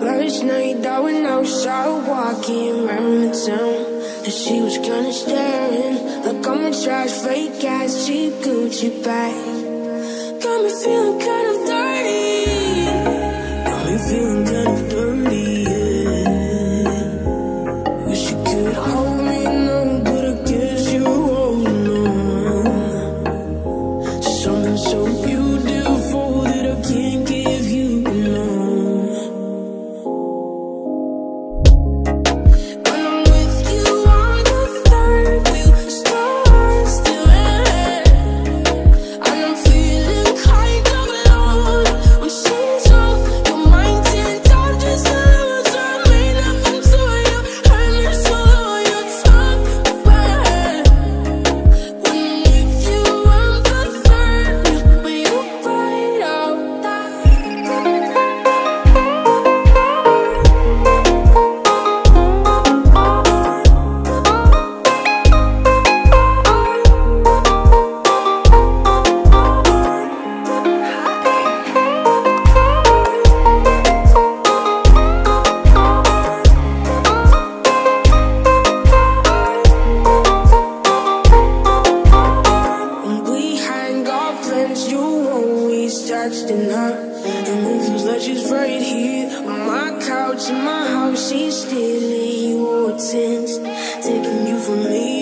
Last night that went outside walking around the town And she was kinda staring. Like I'm a trash fake ass cheap Gucci bag. Got me feeling kind of dirty. Got me feeling kind of dirty, yeah. Wish you could hold touched in her. And with these ledges right here, on my couch in my house, she's stealing your attention, taking you from me.